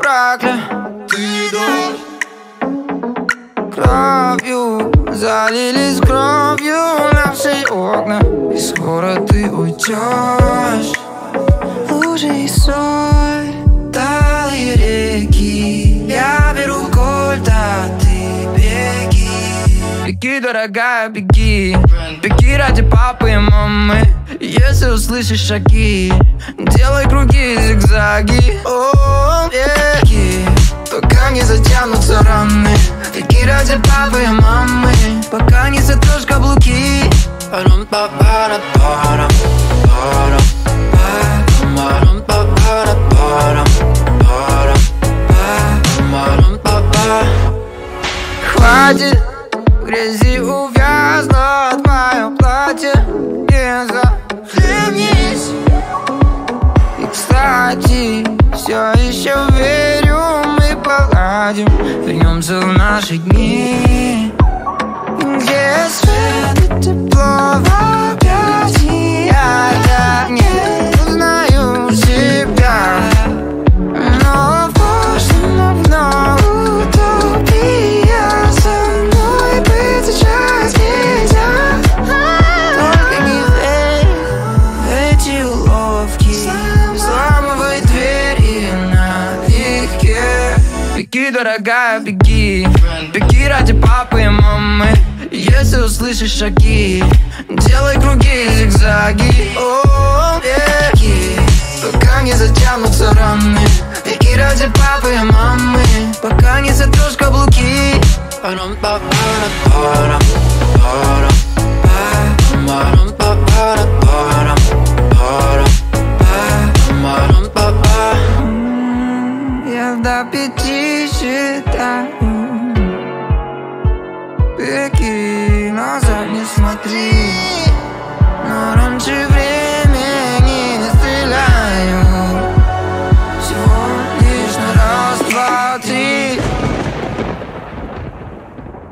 проклятый дом Кровью залились кровью наши окна. И скоро ты уйдешь Лужи и соль, талые реки Я беру кольт, а ты беги. Беги, дорогая, беги. Беги ради папы и мамы Если услышишь шаги Делай круги, зигзаги. О, беги Пока не затянутся раны Беги ради папы и мамы. Пока не затрешь каблуки. Парам, па, пара, парам, парам, парам, парам, па, марам, па, па. Хватит грязи увязнуть мое платье Не захлебнись И, кстати, все еще верю, мы поладим. Вернемся в наши дни Беги, дорогая, беги. Беги ради папы и мамы. Если услышишь шаги Делай круги, зигзаги. О, беги. Пока не затянутся раны. Беги ради папы и мамы. Пока не затрешь каблуки. Парам,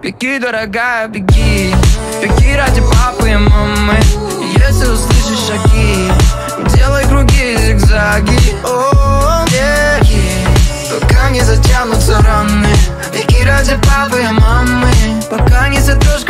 Беги, дорогая, беги. Беги ради папы и мамы. Если услышишь шаги Делай круги, зигзаги. О, беги. Пока не затянутся раны. Беги ради папы и мамы. Пока не затрешь